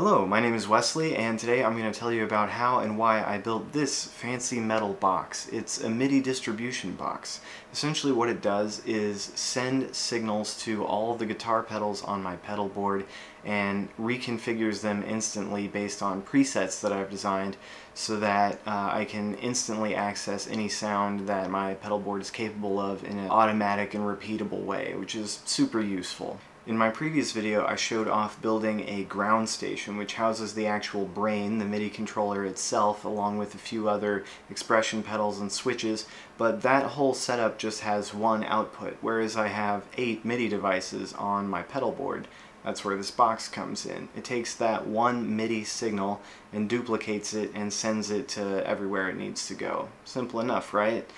Hello, my name is Wesley and today I'm going to tell you about how and why I built this fancy metal box. It's a MIDI distribution box. Essentially what it does is send signals to all the guitar pedals on my pedal board and reconfigures them instantly based on presets that I've designed so that uh, I can instantly access any sound that my pedal board is capable of in an automatic and repeatable way, which is super useful. In my previous video I showed off building a ground station which houses the actual brain, the MIDI controller itself, along with a few other expression pedals and switches, but that whole setup just has one output, whereas I have eight MIDI devices on my pedal board. That's where this box comes in. It takes that one MIDI signal and duplicates it and sends it to everywhere it needs to go. Simple enough, right?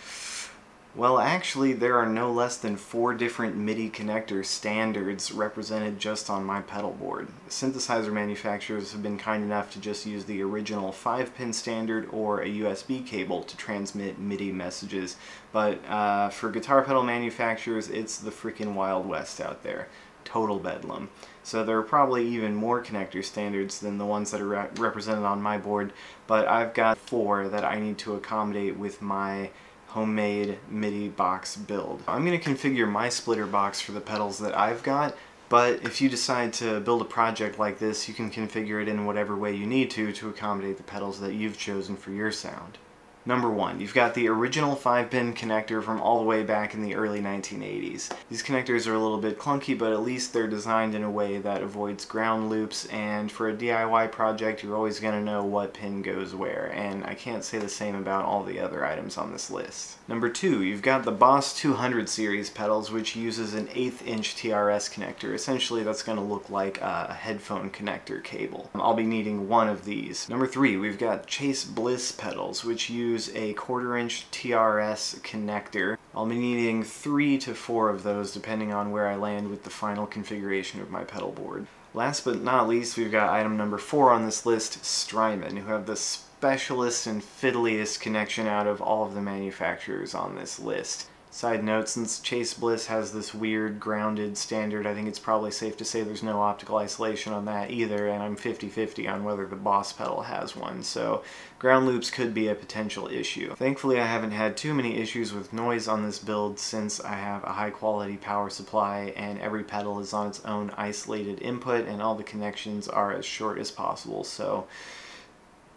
Well, actually, there are no less than four different MIDI connector standards represented just on my pedal board. Synthesizer manufacturers have been kind enough to just use the original 5-pin standard or a USB cable to transmit MIDI messages, but uh, for guitar pedal manufacturers, it's the freaking Wild West out there. Total bedlam. So there are probably even more connector standards than the ones that are re represented on my board, but I've got four that I need to accommodate with my homemade MIDI box build. I'm going to configure my splitter box for the pedals that I've got, but if you decide to build a project like this, you can configure it in whatever way you need to to accommodate the pedals that you've chosen for your sound. Number one, you've got the original 5-pin connector from all the way back in the early 1980s. These connectors are a little bit clunky, but at least they're designed in a way that avoids ground loops, and for a DIY project, you're always going to know what pin goes where, and I can't say the same about all the other items on this list. Number two, you've got the Boss 200 series pedals, which uses an 8th inch TRS connector. Essentially, that's going to look like a headphone connector cable. I'll be needing one of these. Number three, we've got Chase Bliss pedals, which use use a quarter inch TRS connector. I'll be needing three to four of those depending on where I land with the final configuration of my pedal board. Last but not least, we've got item number four on this list, Strymon, who have the specialist and fiddliest connection out of all of the manufacturers on this list. Side note, since Chase Bliss has this weird grounded standard, I think it's probably safe to say there's no optical isolation on that either, and I'm 50-50 on whether the Boss pedal has one, so ground loops could be a potential issue. Thankfully I haven't had too many issues with noise on this build since I have a high quality power supply and every pedal is on its own isolated input and all the connections are as short as possible, so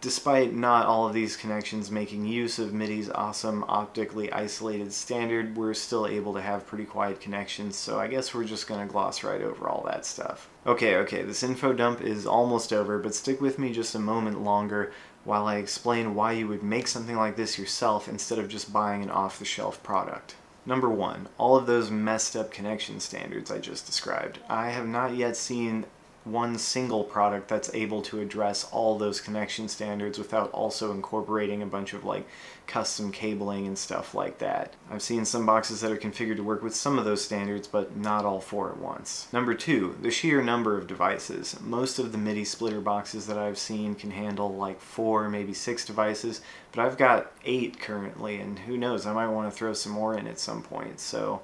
Despite not all of these connections making use of MIDI's awesome optically isolated standard, we're still able to have pretty quiet connections, so I guess we're just to gloss right over all that stuff. Okay, okay, this info dump is almost over, but stick with me just a moment longer while I explain why you would make something like this yourself instead of just buying an off-the-shelf product. Number one, all of those messed up connection standards I just described. I have not yet seen one single product that's able to address all those connection standards without also incorporating a bunch of like custom cabling and stuff like that. I've seen some boxes that are configured to work with some of those standards, but not all four at once. Number two, the sheer number of devices. Most of the MIDI splitter boxes that I've seen can handle like four, maybe six devices, but I've got eight currently, and who knows, I might want to throw some more in at some point. So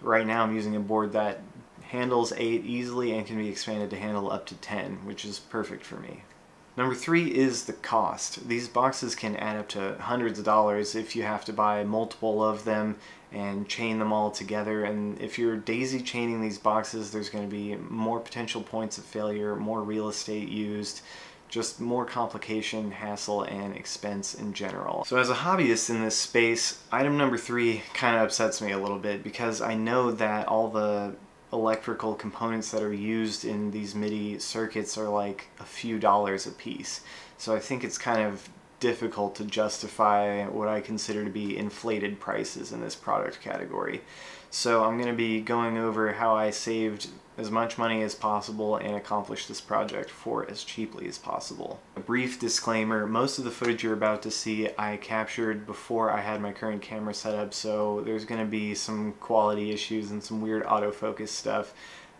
right now I'm using a board that handles 8 easily and can be expanded to handle up to 10, which is perfect for me. Number three is the cost. These boxes can add up to hundreds of dollars if you have to buy multiple of them and chain them all together. And if you're daisy chaining these boxes, there's going to be more potential points of failure, more real estate used, just more complication, hassle, and expense in general. So as a hobbyist in this space, item number three kind of upsets me a little bit because I know that all the electrical components that are used in these MIDI circuits are like a few dollars a piece. So I think it's kind of difficult to justify what I consider to be inflated prices in this product category. So I'm going to be going over how I saved as much money as possible and accomplish this project for as cheaply as possible. A brief disclaimer, most of the footage you're about to see I captured before I had my current camera set up, so there's going to be some quality issues and some weird autofocus stuff.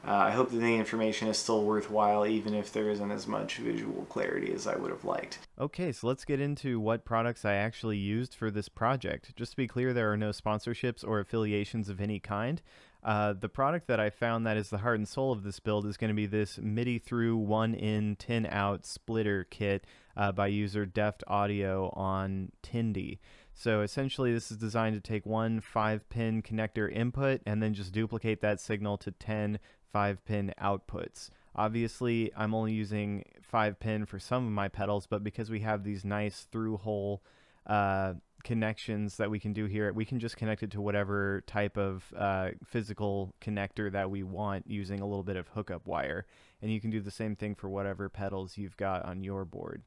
Uh, I hope that the information is still worthwhile even if there isn't as much visual clarity as I would have liked. Okay, so let's get into what products I actually used for this project. Just to be clear, there are no sponsorships or affiliations of any kind. Uh, the product that I found that is the heart and soul of this build is going to be this MIDI through 1 in 10 out splitter kit uh, by user Deft Audio on Tindie. So essentially this is designed to take one 5 pin connector input and then just duplicate that signal to 10 5 pin outputs. Obviously I'm only using 5 pin for some of my pedals but because we have these nice through hole uh, connections that we can do here, we can just connect it to whatever type of uh, physical connector that we want using a little bit of hookup wire. And you can do the same thing for whatever pedals you've got on your board.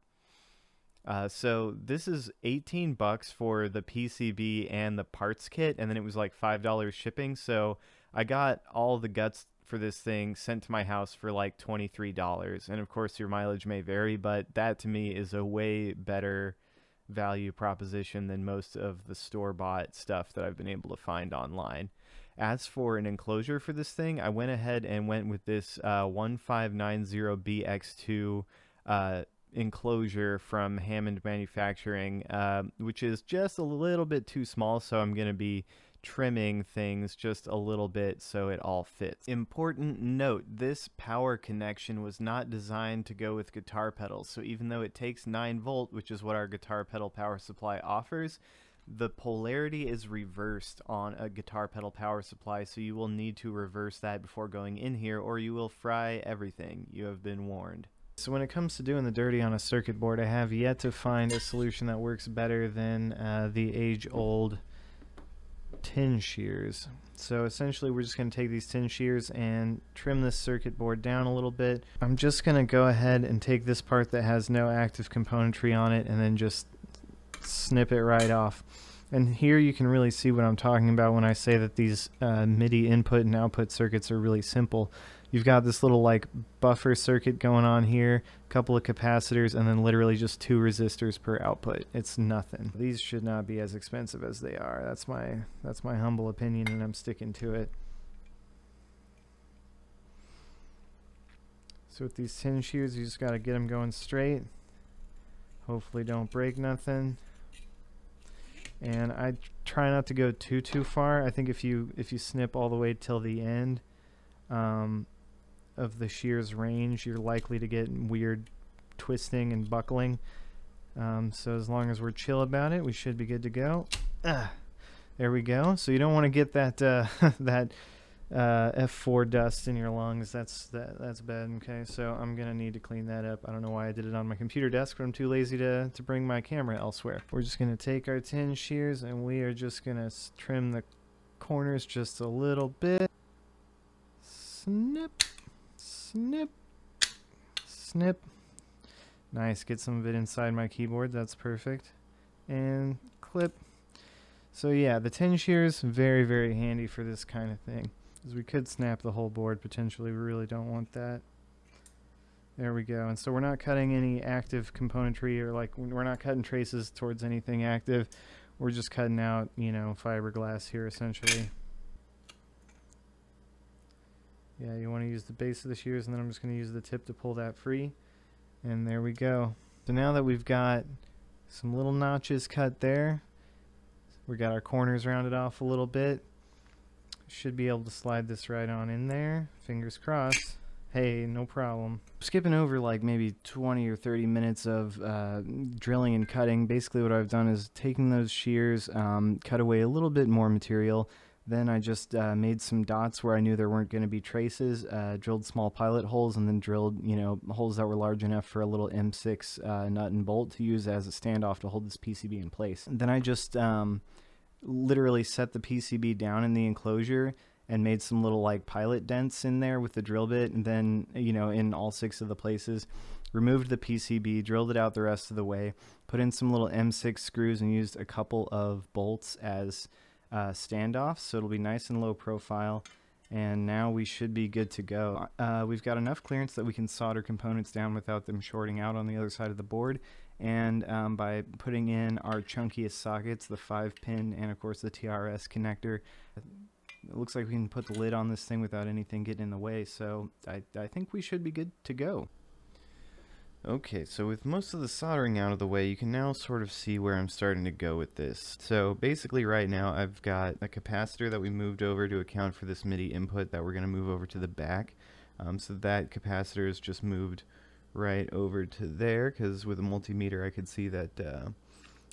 Uh, so this is 18 bucks for the PCB and the parts kit, and then it was like $5 shipping. So I got all the guts for this thing sent to my house for like $23. And of course, your mileage may vary, but that to me is a way better value proposition than most of the store bought stuff that I've been able to find online. As for an enclosure for this thing, I went ahead and went with this uh, 1590BX2 uh, enclosure from Hammond Manufacturing, uh, which is just a little bit too small, so I'm going to be trimming things just a little bit so it all fits. Important note, this power connection was not designed to go with guitar pedals, so even though it takes 9 volt, which is what our guitar pedal power supply offers, the polarity is reversed on a guitar pedal power supply, so you will need to reverse that before going in here or you will fry everything. You have been warned. So when it comes to doing the dirty on a circuit board, I have yet to find a solution that works better than uh, the age-old tin shears. So essentially we're just going to take these tin shears and trim this circuit board down a little bit. I'm just going to go ahead and take this part that has no active componentry on it and then just snip it right off. And here you can really see what I'm talking about when I say that these uh, MIDI input and output circuits are really simple. You've got this little like buffer circuit going on here, a couple of capacitors, and then literally just two resistors per output. It's nothing. These should not be as expensive as they are. That's my that's my humble opinion, and I'm sticking to it. So with these tin shears, you just got to get them going straight. Hopefully don't break nothing. And I try not to go too too far. I think if you if you snip all the way till the end, um, of the shear's range, you're likely to get weird twisting and buckling. Um, so as long as we're chill about it, we should be good to go. Ah, there we go. So you don't want to get that uh, that uh, F4 dust in your lungs. That's that that's bad. Okay, so I'm gonna need to clean that up. I don't know why I did it on my computer desk, but I'm too lazy to to bring my camera elsewhere. We're just gonna take our tin shears and we are just gonna trim the corners just a little bit. Snip snip, snip. Nice, get some of it inside my keyboard, that's perfect. And clip. So yeah, the tin shears, very, very handy for this kind of thing. Because we could snap the whole board potentially, we really don't want that. There we go. And so we're not cutting any active componentry or like we're not cutting traces towards anything active. We're just cutting out, you know, fiberglass here essentially. Yeah, you want to use the base of the shears and then I'm just going to use the tip to pull that free. And there we go. So now that we've got some little notches cut there, we got our corners rounded off a little bit. Should be able to slide this right on in there. Fingers crossed. Hey, no problem. Skipping over like maybe 20 or 30 minutes of uh, drilling and cutting. Basically what I've done is taking those shears, um, cut away a little bit more material, then I just uh, made some dots where I knew there weren't going to be traces, uh, drilled small pilot holes, and then drilled, you know, holes that were large enough for a little M6 uh, nut and bolt to use as a standoff to hold this PCB in place. Then I just um, literally set the PCB down in the enclosure and made some little like pilot dents in there with the drill bit, and then, you know, in all six of the places. Removed the PCB, drilled it out the rest of the way, put in some little M6 screws, and used a couple of bolts as uh, standoffs, so it'll be nice and low profile. And now we should be good to go. Uh, we've got enough clearance that we can solder components down without them shorting out on the other side of the board. And um, by putting in our chunkiest sockets, the 5 pin and of course the TRS connector, it looks like we can put the lid on this thing without anything getting in the way. So I, I think we should be good to go. Okay, so with most of the soldering out of the way, you can now sort of see where I'm starting to go with this. So basically right now I've got a capacitor that we moved over to account for this MIDI input that we're going to move over to the back. Um, so that capacitor is just moved right over to there because with a multimeter I could see that uh,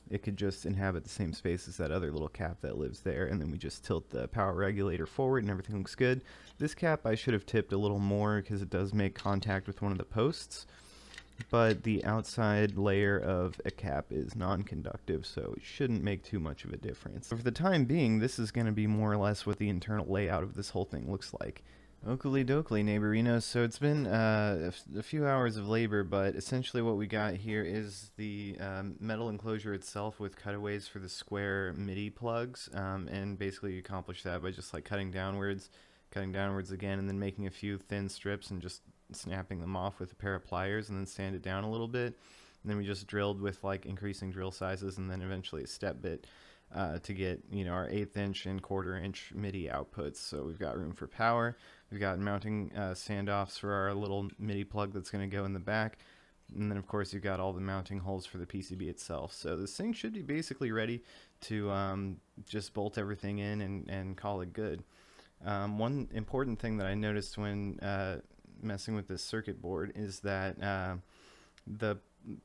it could just inhabit the same space as that other little cap that lives there and then we just tilt the power regulator forward and everything looks good. This cap I should have tipped a little more because it does make contact with one of the posts but the outside layer of a cap is non-conductive, so it shouldn't make too much of a difference. For the time being, this is going to be more or less what the internal layout of this whole thing looks like. Oakley dokley, neighborinos. So it's been uh, a few hours of labor, but essentially what we got here is the um, metal enclosure itself with cutaways for the square MIDI plugs, um, and basically you accomplish that by just like cutting downwards, cutting downwards again, and then making a few thin strips and just snapping them off with a pair of pliers and then sand it down a little bit. And then we just drilled with like increasing drill sizes and then eventually a step bit uh, to get you know our eighth inch and quarter inch MIDI outputs. So we've got room for power. We've got mounting uh, standoffs for our little MIDI plug that's going to go in the back. And then of course you've got all the mounting holes for the PCB itself. So this thing should be basically ready to um, just bolt everything in and, and call it good. Um, one important thing that I noticed when uh, messing with this circuit board is that uh, the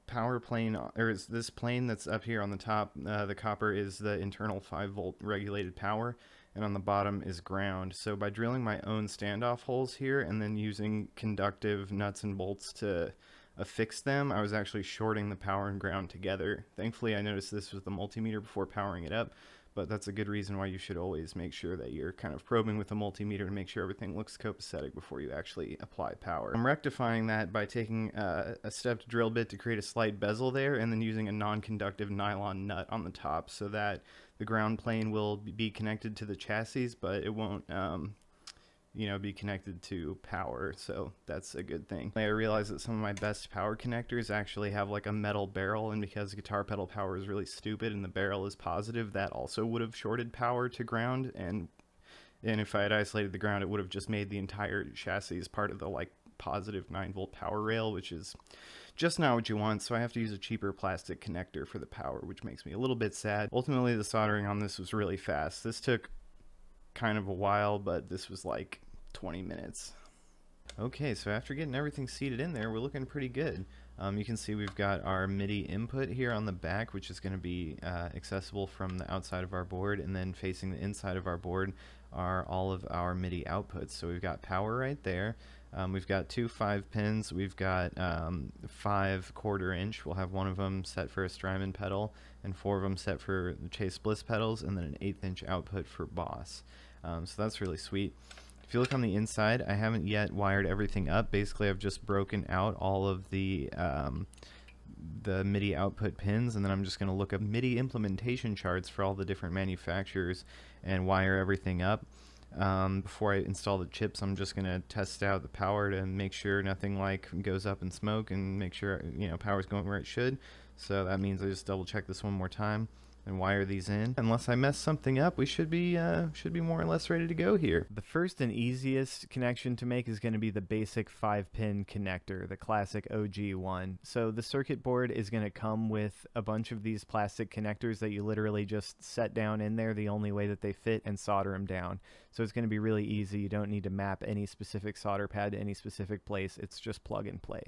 power plane or is this plane that's up here on the top uh, the copper is the internal 5 volt regulated power and on the bottom is ground. So by drilling my own standoff holes here and then using conductive nuts and bolts to affix them I was actually shorting the power and ground together. Thankfully I noticed this with the multimeter before powering it up but that's a good reason why you should always make sure that you're kind of probing with a multimeter to make sure everything looks copacetic before you actually apply power. I'm rectifying that by taking uh, a stepped drill bit to create a slight bezel there and then using a non-conductive nylon nut on the top so that the ground plane will be connected to the chassis but it won't um, you know, be connected to power, so that's a good thing. I realized that some of my best power connectors actually have like a metal barrel, and because guitar pedal power is really stupid and the barrel is positive, that also would have shorted power to ground, and and if I had isolated the ground, it would have just made the entire chassis as part of the like positive 9 volt power rail, which is just not what you want, so I have to use a cheaper plastic connector for the power, which makes me a little bit sad. Ultimately, the soldering on this was really fast. This took kind of a while, but this was like 20 minutes. Okay, so after getting everything seated in there, we're looking pretty good. Um, you can see we've got our MIDI input here on the back, which is going to be uh, accessible from the outside of our board, and then facing the inside of our board are all of our MIDI outputs. So we've got power right there. Um, we've got two 5 pins. We've got um, five quarter inch. We'll have one of them set for a Strymon pedal, and four of them set for Chase Bliss pedals, and then an eighth inch output for Boss. Um, so that's really sweet. If you look on the inside, I haven't yet wired everything up. Basically, I've just broken out all of the um, the MIDI output pins, and then I'm just going to look up MIDI implementation charts for all the different manufacturers and wire everything up. Um, before I install the chips, I'm just going to test out the power to make sure nothing like goes up in smoke and make sure you know power's going where it should. So that means I just double check this one more time and wire these in. Unless I mess something up, we should be uh, should be more or less ready to go here. The first and easiest connection to make is going to be the basic 5-pin connector, the classic OG one. So the circuit board is going to come with a bunch of these plastic connectors that you literally just set down in there the only way that they fit and solder them down. So it's going to be really easy. You don't need to map any specific solder pad to any specific place. It's just plug and play.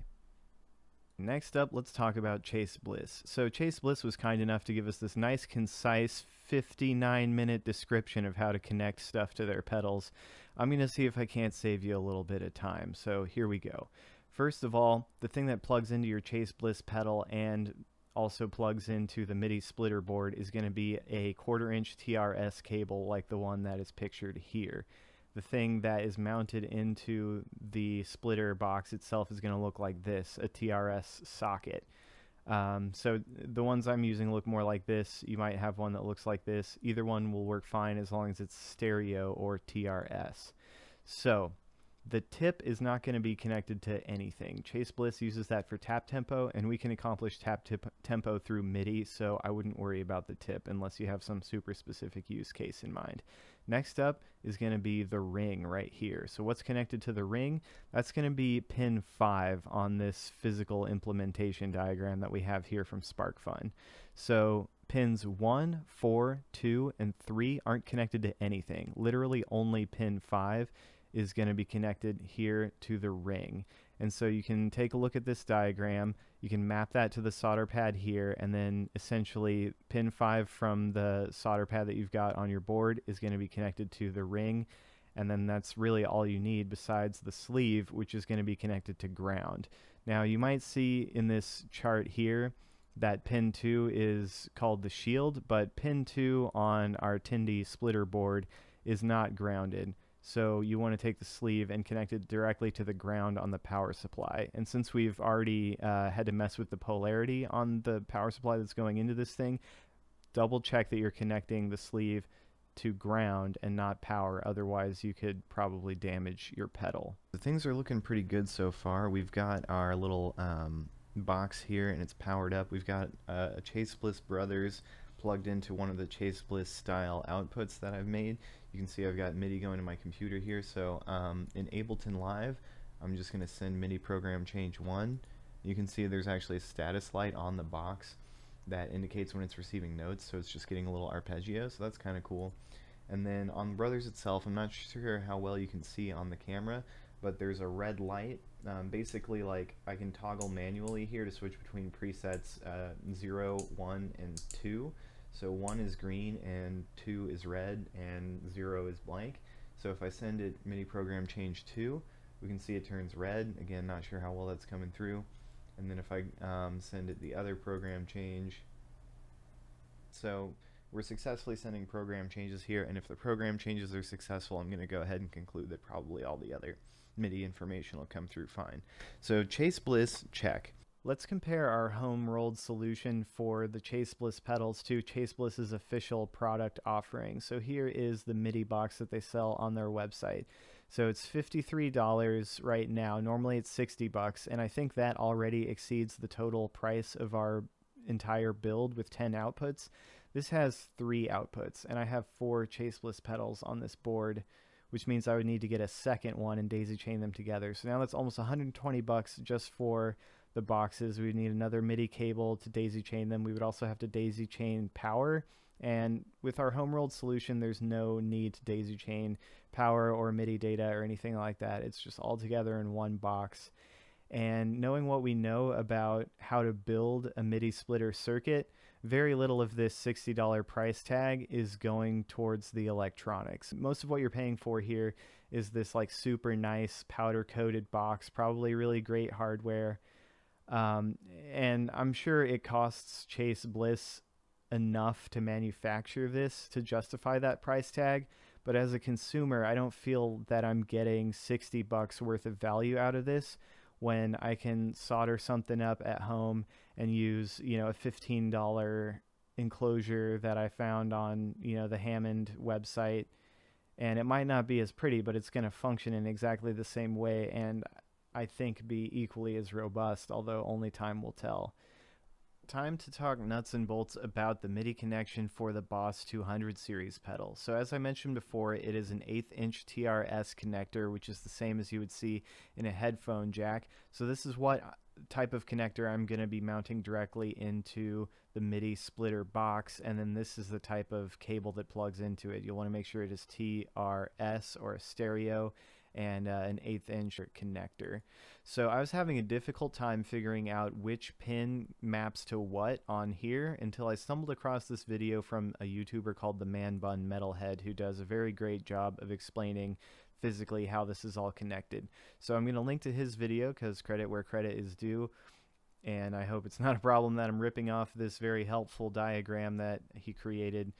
Next up, let's talk about Chase Bliss. So Chase Bliss was kind enough to give us this nice, concise 59 minute description of how to connect stuff to their pedals. I'm going to see if I can't save you a little bit of time. So here we go. First of all, the thing that plugs into your Chase Bliss pedal and also plugs into the MIDI splitter board is going to be a quarter inch TRS cable like the one that is pictured here the thing that is mounted into the splitter box itself is going to look like this, a TRS socket. Um, so the ones I'm using look more like this. You might have one that looks like this. Either one will work fine as long as it's stereo or TRS. So the tip is not going to be connected to anything. Chase Bliss uses that for tap tempo, and we can accomplish tap tip tempo through MIDI, so I wouldn't worry about the tip unless you have some super specific use case in mind. Next up is going to be the ring right here. So what's connected to the ring? That's going to be pin 5 on this physical implementation diagram that we have here from SparkFun. So pins 1, 4, 2, and 3 aren't connected to anything. Literally only pin 5 is going to be connected here to the ring. And so you can take a look at this diagram, you can map that to the solder pad here, and then essentially pin 5 from the solder pad that you've got on your board is going to be connected to the ring, and then that's really all you need besides the sleeve, which is going to be connected to ground. Now you might see in this chart here that pin 2 is called the shield, but pin 2 on our Tindie splitter board is not grounded. So you want to take the sleeve and connect it directly to the ground on the power supply. And since we've already uh, had to mess with the polarity on the power supply that's going into this thing, double check that you're connecting the sleeve to ground and not power. Otherwise, you could probably damage your pedal. The things are looking pretty good so far. We've got our little um, box here and it's powered up. We've got uh, a Chase Bliss Brothers plugged into one of the Chase Bliss style outputs that I've made. You can see I've got MIDI going to my computer here. So um, in Ableton Live, I'm just going to send MIDI program change 1. You can see there's actually a status light on the box that indicates when it's receiving notes, so it's just getting a little arpeggio, so that's kind of cool. And then on Brothers itself, I'm not sure how well you can see on the camera, but there's a red light. Um, basically, like I can toggle manually here to switch between presets uh, 0, 1, and 2. So 1 is green and 2 is red and 0 is blank. So if I send it MIDI program change 2, we can see it turns red. Again, not sure how well that's coming through. And then if I um, send it the other program change, so we're successfully sending program changes here, and if the program changes are successful, I'm going to go ahead and conclude that probably all the other MIDI information will come through fine. So Chase Bliss, check. Let's compare our home rolled solution for the Chase Bliss pedals to Chase Bliss's official product offering. So here is the MIDI box that they sell on their website. So it's $53 right now. Normally it's 60 bucks, and I think that already exceeds the total price of our entire build with 10 outputs. This has three outputs, and I have four Chase Bliss pedals on this board which means I would need to get a second one and daisy chain them together. So now that's almost 120 bucks just for the boxes. We need another MIDI cable to daisy chain them. We would also have to daisy chain power. And with our home rolled solution, there's no need to daisy chain power or MIDI data or anything like that. It's just all together in one box. And knowing what we know about how to build a MIDI splitter circuit, very little of this $60 price tag is going towards the electronics. Most of what you're paying for here is this like super nice powder coated box, probably really great hardware. Um, and I'm sure it costs Chase Bliss enough to manufacture this to justify that price tag. But as a consumer, I don't feel that I'm getting 60 bucks worth of value out of this when I can solder something up at home and use, you know, a $15 enclosure that I found on, you know, the Hammond website. And it might not be as pretty, but it's going to function in exactly the same way and I think be equally as robust, although only time will tell time to talk nuts and bolts about the MIDI connection for the Boss 200 series pedal. So as I mentioned before, it is an eighth inch TRS connector, which is the same as you would see in a headphone jack. So this is what uh, type of connector I'm going to be mounting directly into the MIDI splitter box and then this is the type of cable that plugs into it. You'll want to make sure it is TRS or a stereo and uh, an eighth inch connector. So I was having a difficult time figuring out which pin maps to what on here until I stumbled across this video from a YouTuber called the Man Bun Metalhead who does a very great job of explaining physically how this is all connected. So I'm going to link to his video because credit where credit is due and I hope it's not a problem that I'm ripping off this very helpful diagram that he created.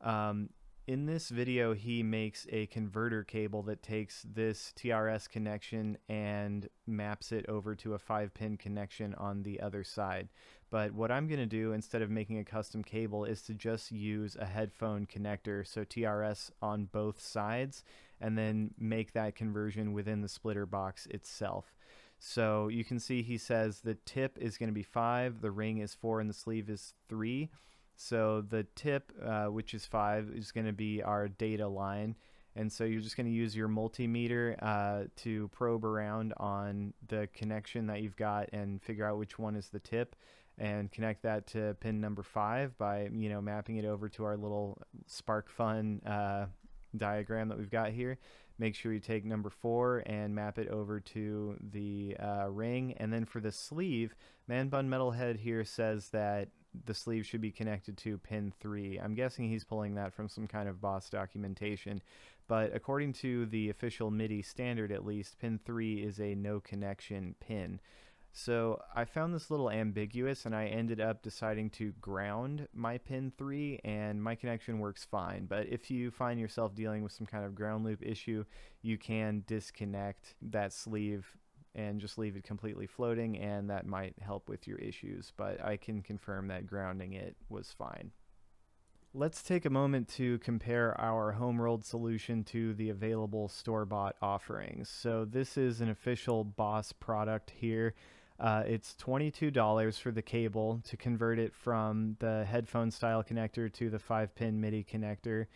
Um, in this video, he makes a converter cable that takes this TRS connection and maps it over to a 5-pin connection on the other side. But what I'm going to do instead of making a custom cable is to just use a headphone connector, so TRS on both sides, and then make that conversion within the splitter box itself. So you can see he says the tip is going to be 5, the ring is 4, and the sleeve is 3. So the tip, uh, which is 5, is going to be our data line. And so you're just going to use your multimeter uh, to probe around on the connection that you've got and figure out which one is the tip and connect that to pin number five by, you know, mapping it over to our little SparkFun uh, diagram that we've got here. Make sure you take number four and map it over to the uh, ring. And then for the sleeve, Man Bun Metalhead here says that the sleeve should be connected to pin 3. I'm guessing he's pulling that from some kind of boss documentation, but according to the official MIDI standard at least, pin 3 is a no connection pin. So I found this a little ambiguous and I ended up deciding to ground my pin 3 and my connection works fine. But if you find yourself dealing with some kind of ground loop issue, you can disconnect that sleeve and just leave it completely floating and that might help with your issues. But I can confirm that grounding it was fine. Let's take a moment to compare our home rolled solution to the available store-bought offerings. So this is an official Boss product here. Uh, it's $22 for the cable to convert it from the headphone style connector to the 5 pin MIDI connector.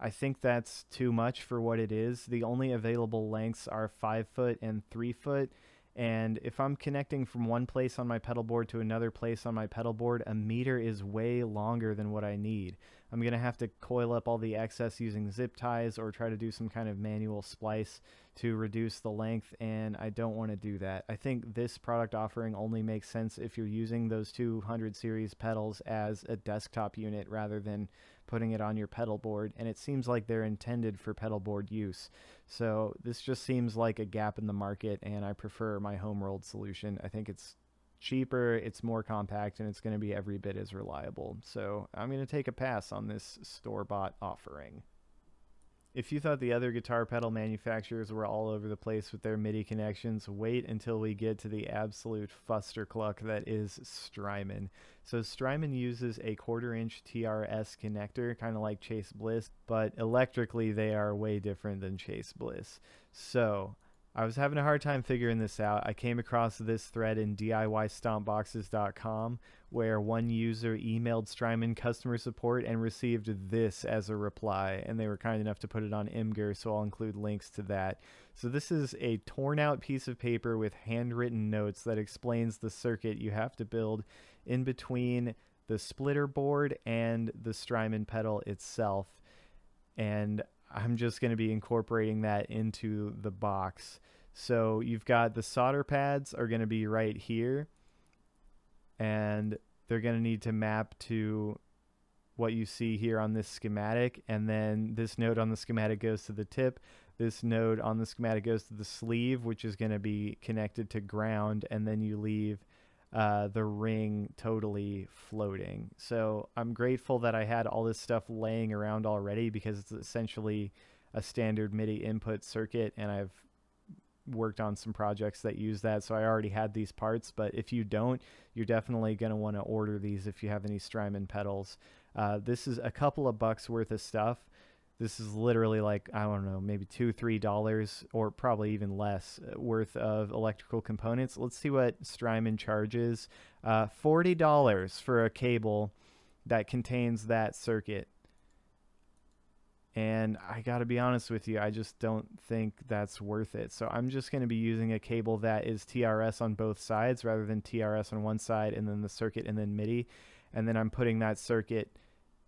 I think that's too much for what it is. The only available lengths are 5 foot and 3 foot. And if I'm connecting from one place on my pedal board to another place on my pedal board, a meter is way longer than what I need. I'm going to have to coil up all the excess using zip ties or try to do some kind of manual splice to reduce the length, and I don't want to do that. I think this product offering only makes sense if you're using those 200 series pedals as a desktop unit rather than putting it on your pedal board, and it seems like they're intended for pedal board use. So this just seems like a gap in the market, and I prefer my home rolled solution. I think it's cheaper, it's more compact, and it's going to be every bit as reliable. So I'm going to take a pass on this store-bought offering. If you thought the other guitar pedal manufacturers were all over the place with their MIDI connections, wait until we get to the absolute fustercluck that is Strymon. So Strymon uses a quarter inch TRS connector, kind of like Chase Bliss, but electrically they are way different than Chase Bliss. So I was having a hard time figuring this out. I came across this thread in DIYstompboxes.com where one user emailed Strymon customer support and received this as a reply, and they were kind enough to put it on Imgur, so I'll include links to that. So this is a torn out piece of paper with handwritten notes that explains the circuit you have to build in between the splitter board and the Strymon pedal itself. And I'm just going to be incorporating that into the box. So you've got the solder pads are going to be right here and they're going to need to map to what you see here on this schematic and then this node on the schematic goes to the tip this node on the schematic goes to the sleeve which is going to be connected to ground and then you leave uh, the ring totally floating. So I'm grateful that I had all this stuff laying around already because it's essentially a standard MIDI input circuit, and I've worked on some projects that use that, so I already had these parts. But if you don't, you're definitely going to want to order these if you have any Strymon pedals. Uh, this is a couple of bucks worth of stuff. This is literally like, I don't know, maybe two, three dollars or probably even less uh, worth of electrical components. Let's see what Strymon charges. Uh, $40 for a cable that contains that circuit. And I got to be honest with you, I just don't think that's worth it. So I'm just going to be using a cable that is TRS on both sides rather than TRS on one side and then the circuit and then MIDI. And then I'm putting that circuit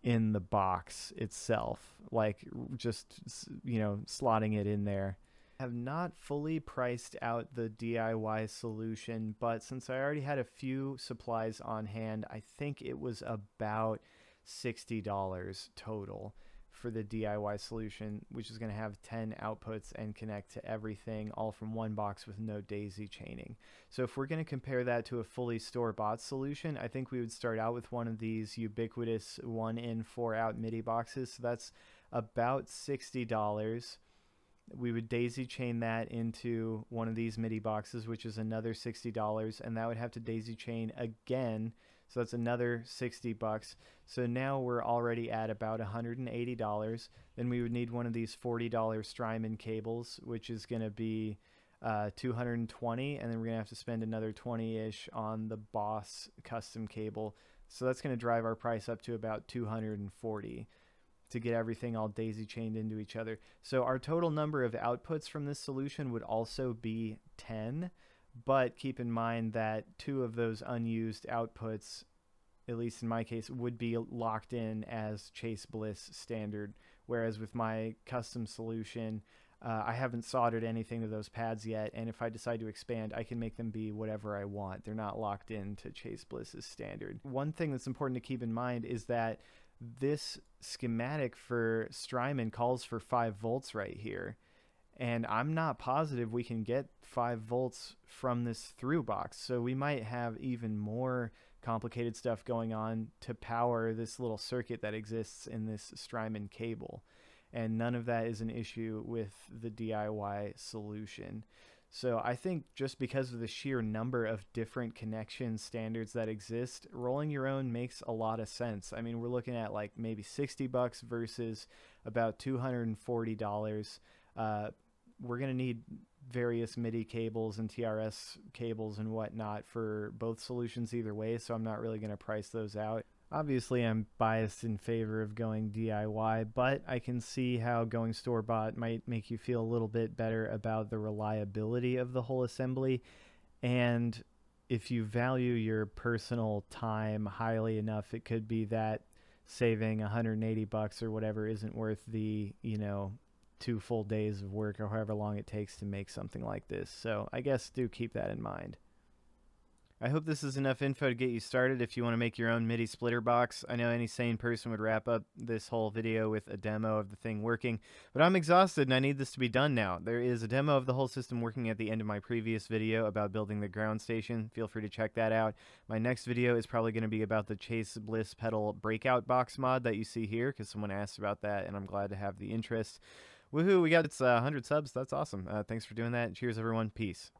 in the box itself, like just you know slotting it in there. I have not fully priced out the DIY solution, but since I already had a few supplies on hand, I think it was about $60 total for the DIY solution, which is going to have 10 outputs and connect to everything all from one box with no daisy chaining. So if we're going to compare that to a fully store-bought solution, I think we would start out with one of these ubiquitous one in, four out MIDI boxes. So that's about $60 we would daisy chain that into one of these MIDI boxes, which is another $60, and that would have to daisy chain again. So that's another 60 bucks. So now we're already at about $180. Then we would need one of these $40 Strymon cables, which is going to be uh, 220 and then we're gonna have to spend another 20-ish on the boss custom cable so that's gonna drive our price up to about 240 to get everything all daisy chained into each other so our total number of outputs from this solution would also be 10 but keep in mind that two of those unused outputs at least in my case would be locked in as chase bliss standard whereas with my custom solution uh, I haven't soldered anything to those pads yet, and if I decide to expand, I can make them be whatever I want. They're not locked into Chase Bliss's standard. One thing that's important to keep in mind is that this schematic for Strymon calls for 5 volts right here. And I'm not positive we can get 5 volts from this through box. So we might have even more complicated stuff going on to power this little circuit that exists in this Strymon cable and none of that is an issue with the DIY solution. So I think just because of the sheer number of different connection standards that exist, rolling your own makes a lot of sense. I mean, we're looking at like maybe 60 bucks versus about $240. Uh, we're going to need various MIDI cables and TRS cables and whatnot for both solutions either way, so I'm not really going to price those out. Obviously, I'm biased in favor of going DIY, but I can see how going store bought might make you feel a little bit better about the reliability of the whole assembly. And if you value your personal time highly enough, it could be that saving 180 bucks or whatever isn't worth the, you know, two full days of work or however long it takes to make something like this. So I guess do keep that in mind. I hope this is enough info to get you started if you want to make your own MIDI splitter box. I know any sane person would wrap up this whole video with a demo of the thing working, but I'm exhausted and I need this to be done now. There is a demo of the whole system working at the end of my previous video about building the ground station. Feel free to check that out. My next video is probably going to be about the Chase Bliss pedal breakout box mod that you see here because someone asked about that and I'm glad to have the interest. Woohoo, we got it's uh, 100 subs. That's awesome. Uh, thanks for doing that. Cheers, everyone. Peace.